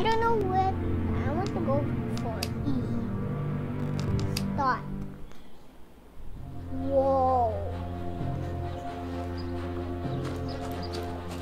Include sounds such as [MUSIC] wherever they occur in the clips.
I don't know where. I want to go for E. Start. Whoa.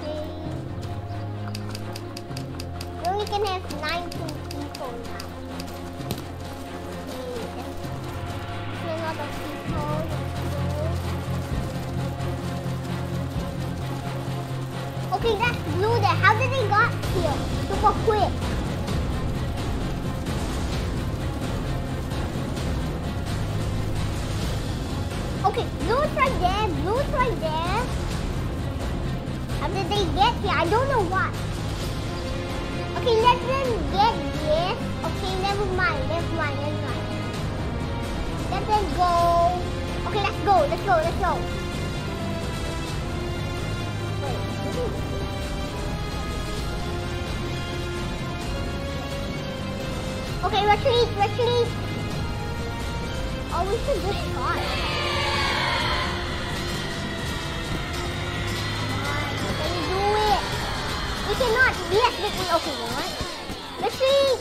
Okay. We only can have 19 How did they got here? Super quick. Okay, blue's right there. Blue's right there. How did they get here? I don't know what. Okay, let them get this. Okay, never mind. Never mind. Never mind. Let them go. Okay, let's go. Let's go. Let's go. Wait. Okay, retreat, retreat. Oh, we should just shot. Can we do it? We cannot. Yes, we can. Okay, you know what? Retreat.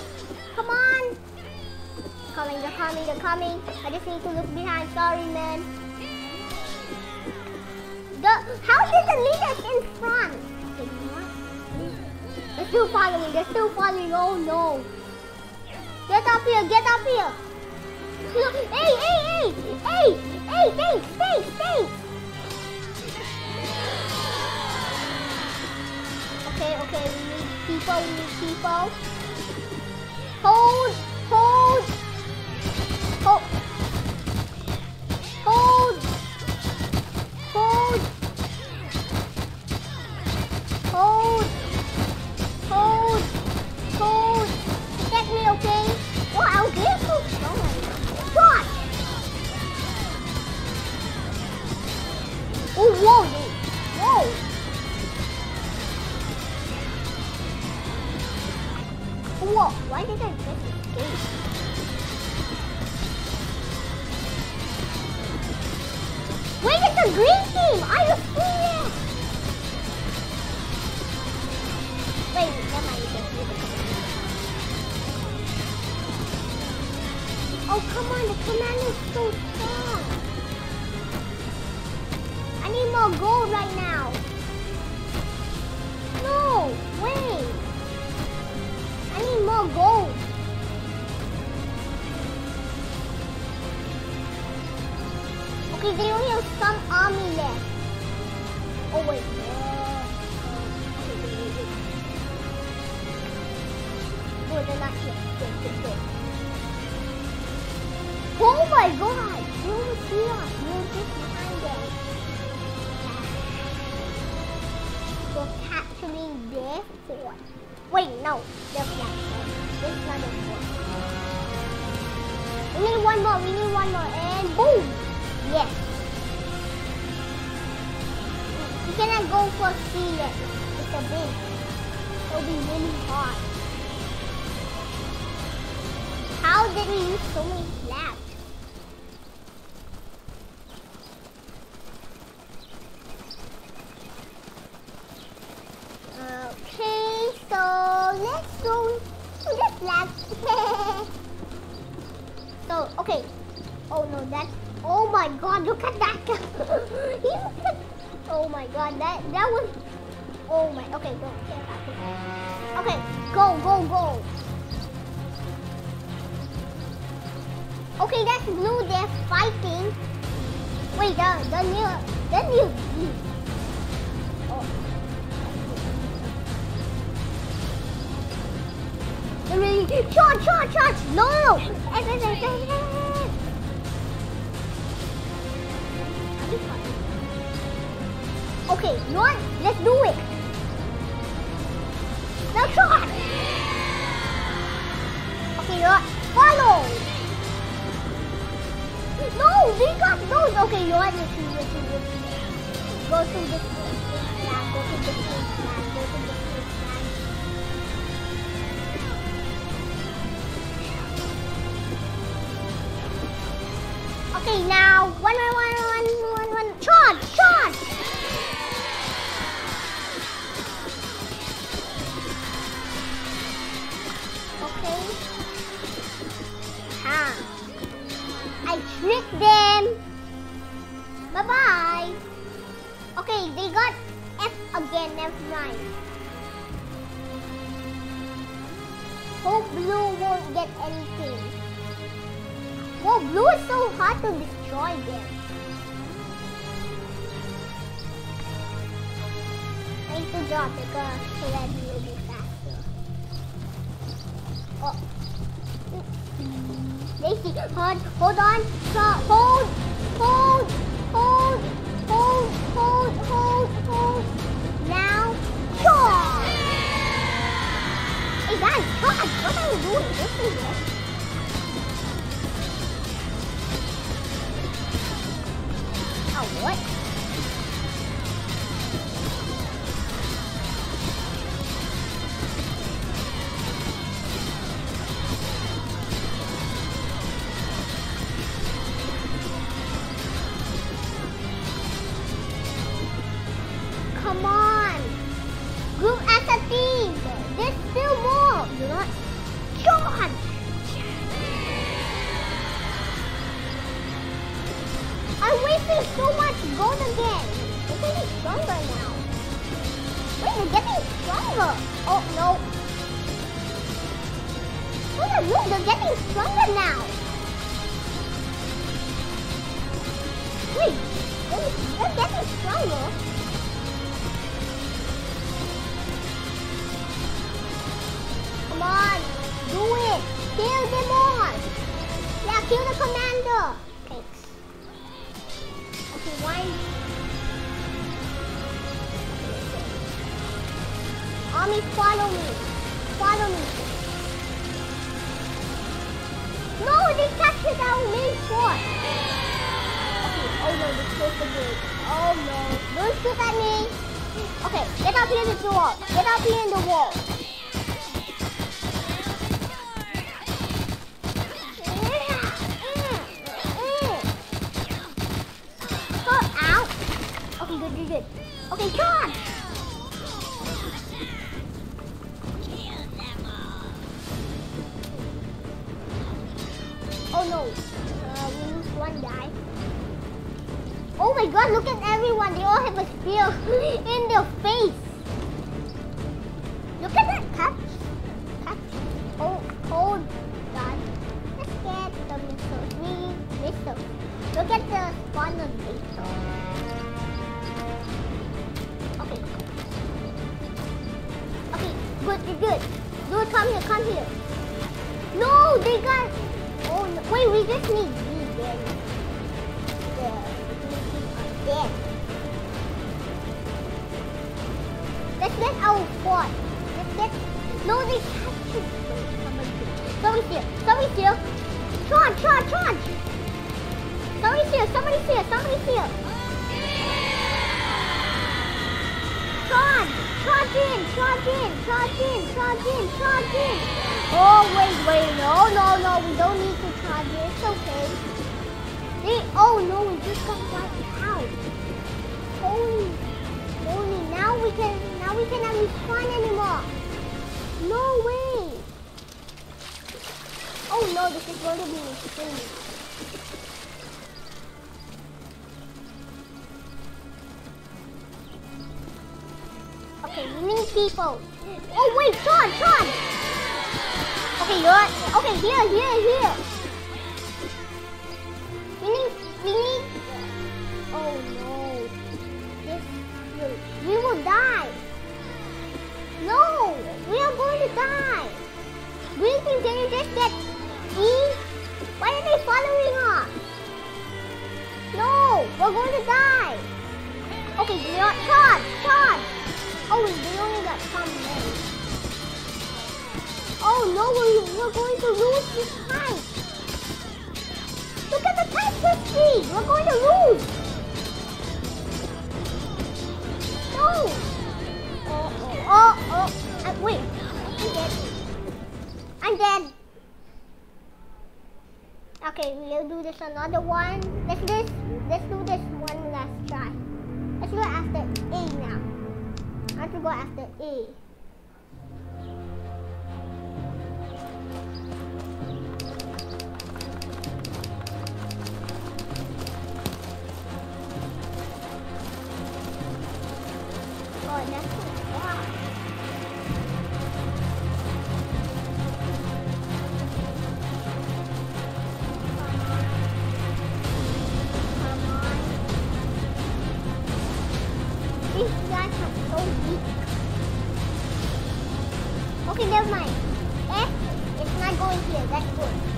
Come on. Coming, they're coming, they're coming. I just need to look behind. Sorry, man. The, how did the leaders in front? Okay, you know what? They're still following. They're still following. Oh no. Get up here, get up here. [LAUGHS] Hey, hey, hey, hey, hey, stay, stay, stay. Okay, okay, we need people, we need people. Hold, hold, hold, They only have some army left. Oh, wait. Uh, they're. Oh my god! You're here. You're just behind them. We're capturing their fort. Wait, no. Flag. This is not fort. We need one more. We need one more. And boom! Yes. We cannot go for C yet. It's a big. It'll be really hard. How did we use so many flags? Okay, so let's go to the flag. so, okay. Oh no, that's. Oh my god, look at that. [LAUGHS] Oh my god, that that was. Oh my. Okay, about. Okay, go, go, go. Okay, that's blue. They're fighting. Wait, the the new the new. Charge, charge, charge! No, Okay, know? Let's do it. Now charge! Okay, know? Follow! No, we got those. Okay, you know? Let's do, do. Go to this place. Go to this place. Go to this place. Okay, now one, one, Daisy, hold, on, stop, hold, hold, hold, hold, hold, hold, hold. Now, charge! Hey guys, charge! What are you doing? This is it. Oh, what? Getting so much gold again. It's getting stronger now. Wait, it's getting stronger. Oh, no. Look at look, they're getting stronger now. Wait, they're, they're getting stronger. Come on, do it. Kill them all. Yeah, kill the commander white. Army, follow me. Follow me. No, they captured our main force. Okay, oh no, they closed the gate. Oh no. Don't shoot at me. Okay, get up here in the wall. Get up here in the wall. it. Okay, come on. Oh no, uh, we lose one guy. Oh my god, look at everyone. They all have a spear [LAUGHS] in their face. in, charge in, charge in, charge in, charge in. Oh, wait, wait, no, no, no, we don't need to charge in, it's okay. They, oh no, we just got wiped out. Holy holy! now we can, now we cannot be fun anymore. No way. Oh no, this is going to be insane. many people. Oh wait, Sean, Sean! Okay, you're okay, here, here, here. Okay, we'll do this another one. Let's this let's do this one last try. Let's go after A now. I have to go after A. it's not going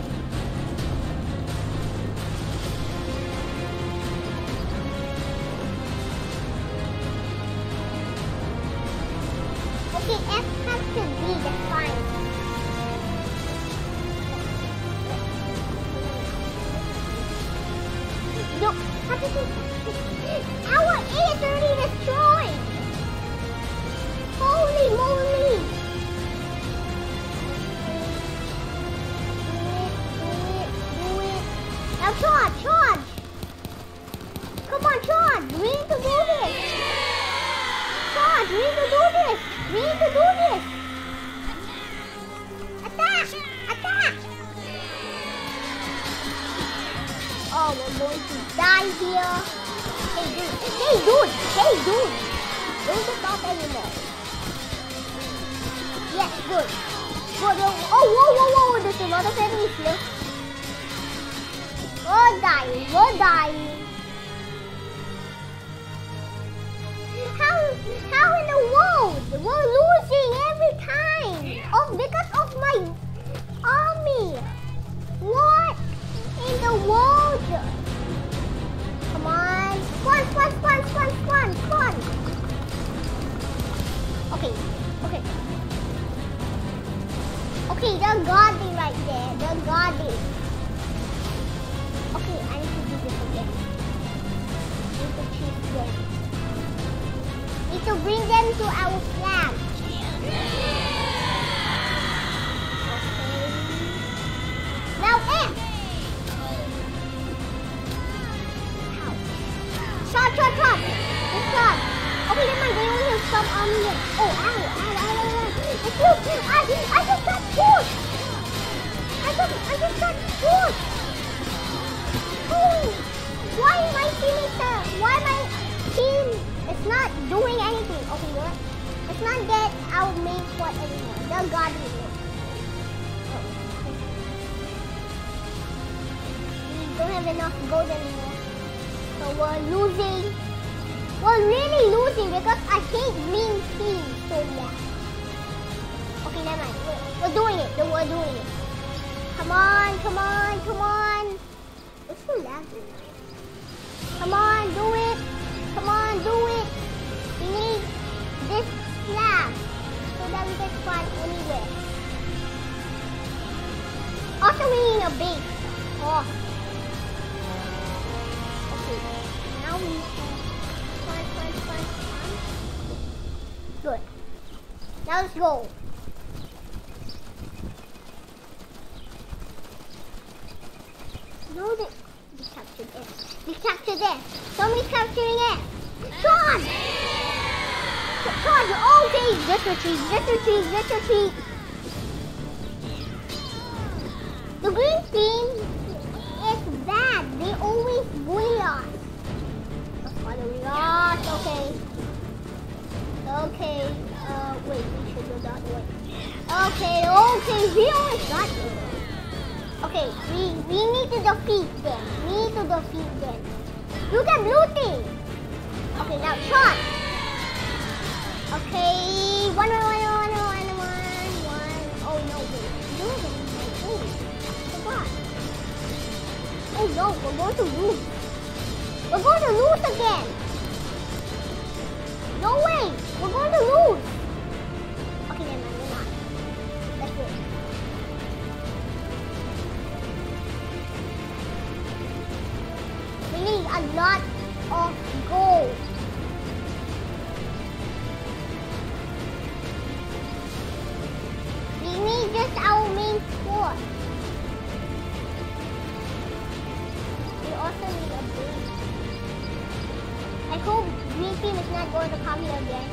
going to die here. Hey, dude. Hey, dude. Hey, dude. Don't stop anymore. Yes, good. Good. Oh, whoa, whoa, whoa. There's a lot of enemies here. We're dying. We're dying. How, how in the world? We're losing every time. Oh, because of my army. What in the world? On. Squan, squan, squan, squan, squan, squan. Okay, okay. Okay, they're guarding right there. They're guarding. Okay, I need to do this again. Need to choose them. Need to bring them to our flag. Some. Oh, ow, ow, ow, ow. It's you. I, I just got pushed. I just, I just got pushed. Oh, why my teammates are, why my team is not doing anything? Okay, what? Let's not get our main squad anymore. We don't have enough gold anymore. So we're losing. We're really losing because I hate green team so much. Okay, never mind. We're, we're doing it. We're doing it. Come on, come on, come on. It's so laggy. Come on, do it. Come on, do it. We need this flag so that we can fly anywhere. Also, we need a base. Oh. Let's go. No, they, we captured it. We captured it. Somebody's capturing it. Sean! Sean, okay, just retreat, just retreat, just retreat. Okay, we, we need to defeat them. We need to defeat them. Look at blue team. Okay, now shot. Okay, one, one, one, one, one, one, one. Oh no, wait. Oh, forgot. Oh no, we're going to lose. We're going to lose again. No way, we're going to lose. Lot of gold. We need just our main squad. We also need a base. I hope green team is not going to come here again.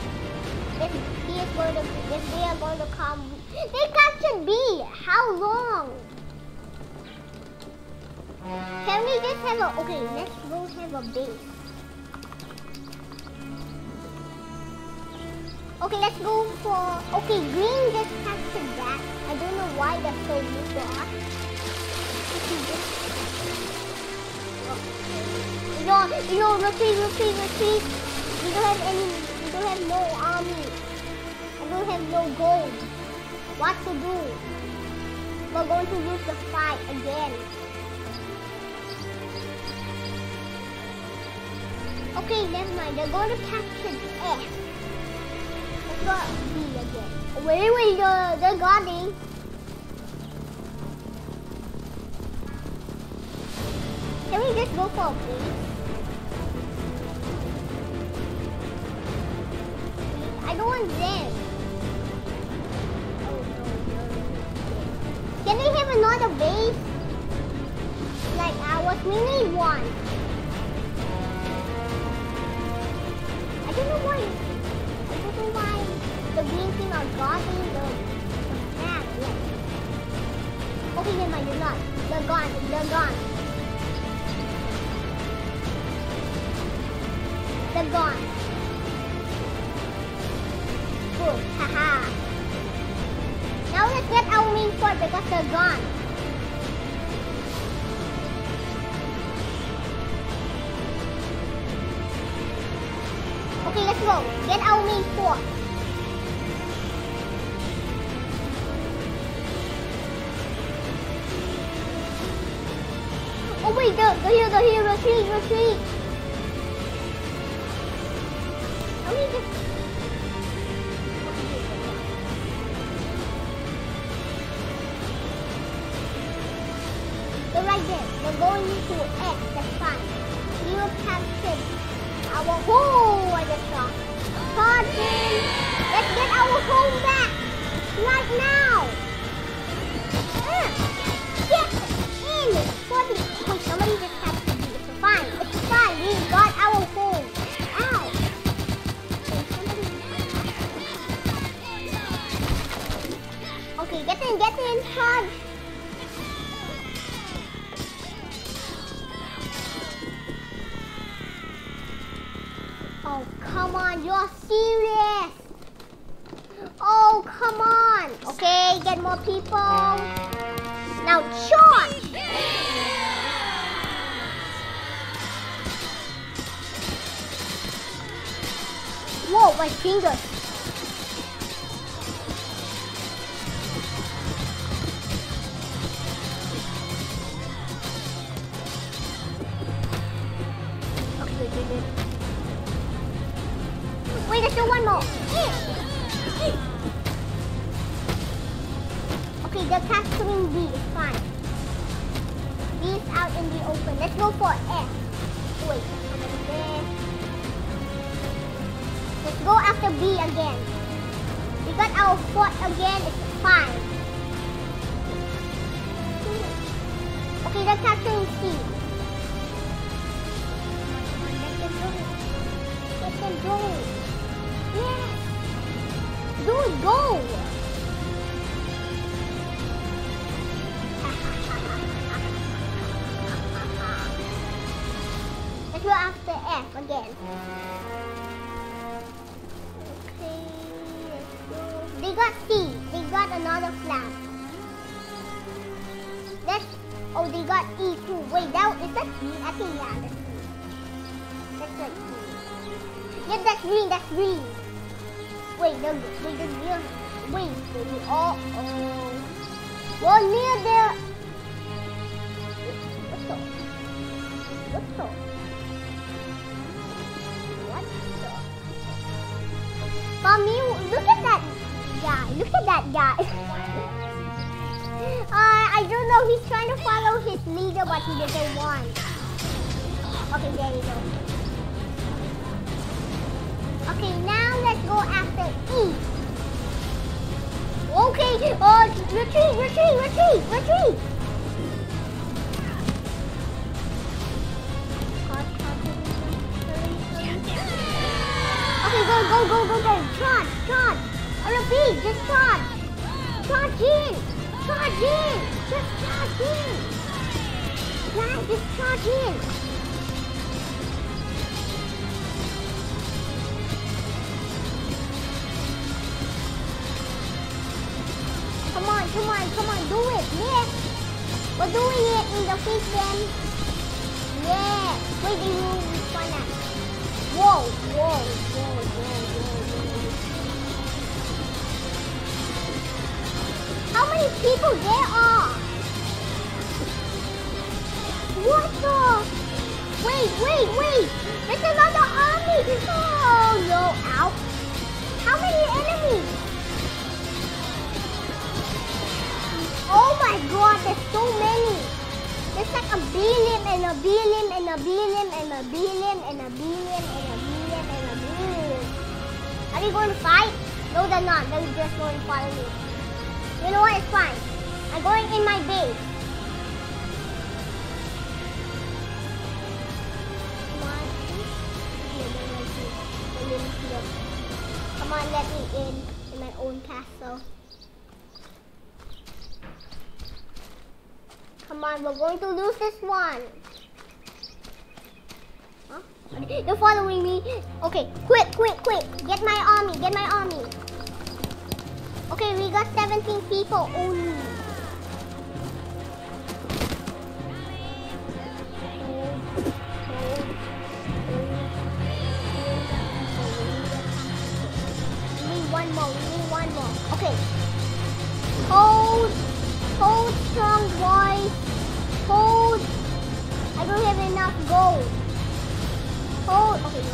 If he is going to, if they are going to come, they captured B. How long? Can we just have a, okay, let's go have a base. Okay, let's go for... Okay, green just captured that. I don't know why that's so useless. No, no, retreat, retreat, retreat. We don't have any, we don't have no army. I don't have no gold. What to do? We're going to lose the fight again. Okay, never mind. They're going to capture F. Let's go B again. Wait, wait, the, they're guarding. Can we just go for a base? I don't want them. Oh Can we have another base? Like ours? We need one. Don't know why. I don't know why the green team are guarding the, the flag. Yes. Okay, never mind. They're not. They're gone. They're gone. They're gone. Good. Haha. now let's get our main fort because they're gone. Okay, let's go. Get our main fort. Oh wait, the, the here, the here, retreat, retreat. Let me just... They're right there. They're going into X, that's fine. We will capture our home, I right now. Uh, get in. Somebody, wait, somebody just captured me. It's fine. It's fine. We got our home. Ow. Okay, get in, get in, Charge. Oh, come on, you're serious. Come on. Okay, get more people. Now charge. Whoa, my fingers. In the open. Let's go for F. Wait. Let's go after B again. We got our fort again. It's fine. Okay, they're capturing C. Let them go. Let them go. Yes. Dude, go. Go after F again. Okay, let's go. They got C. They got another flag. That's oh they got E too. Wait, that is that green? I think yeah, that's green. That's like green. Yeah, that's green. That's green. Wait, the wait the real wait baby. Oh oh. Well near there. What's up? What's up? Mommy, look at that guy. Look at that guy. [LAUGHS] uh, I don't know. He's trying to follow his leader, but he doesn't want. Okay, there you go. Okay, now let's go after E. Okay, uh, retreat, retreat, retreat, retreat. feet, just charge. Charge in, charge in, just charge in. Guys, just charge in. Come on, come on, come on, do it, yes. We're doing it in the fish then. Yeah, wait, you will be fun at. Whoa. People there are? What the? Wait, wait, wait! There's another army! Oh no, ow! How many enemies? Oh my god, there's so many! There's like a billion and a billion and a billion and a billion and a billion and a billion and a billion. Are you going to fight? No, they're not. They're just going to follow me. You know what? It's fine. I'm going in my base. Come on, let me in in my own castle. Come on, we're going to lose this one. Huh? They're following me. Okay, quick, quick, quick. Get my army, get my army. Okay, we got 17 people only. Need one more. We need one more. Okay. Hold. Hold strong, boys. Hold. I don't have enough gold. Hold. Okay, you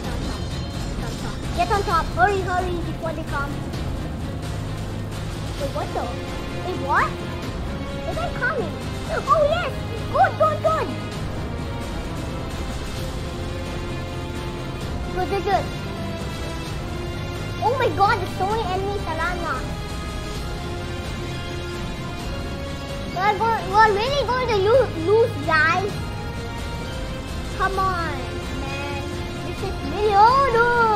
on top. Get on top. Hurry, hurry before they come. Wait, what the? Wait, what? They're coming. Oh, yes. Good, good, good. Good, good, good. Oh my god, there's so many enemies around now. We're, go we're really going to lose, lose, guys. Come on, man. This is really oh, hard. Really